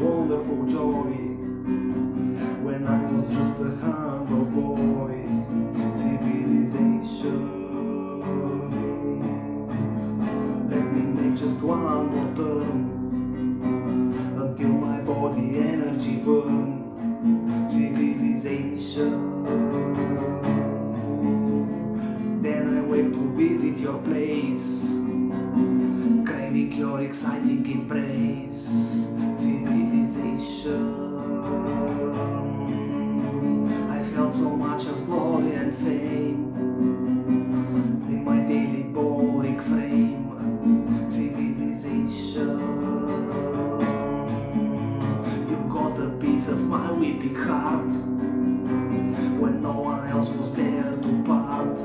wonderful joy when I was just a humble boy. Civilization. Let me make just one more turn until my body energy burn. Civilization. Then I went to visit your place, craving your exciting embrace. Of my weeping heart when no one else was there to part.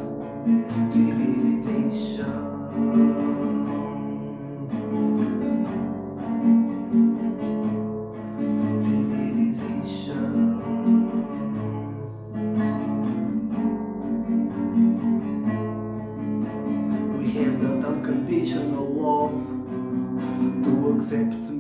Civilization. Unconditional love to accept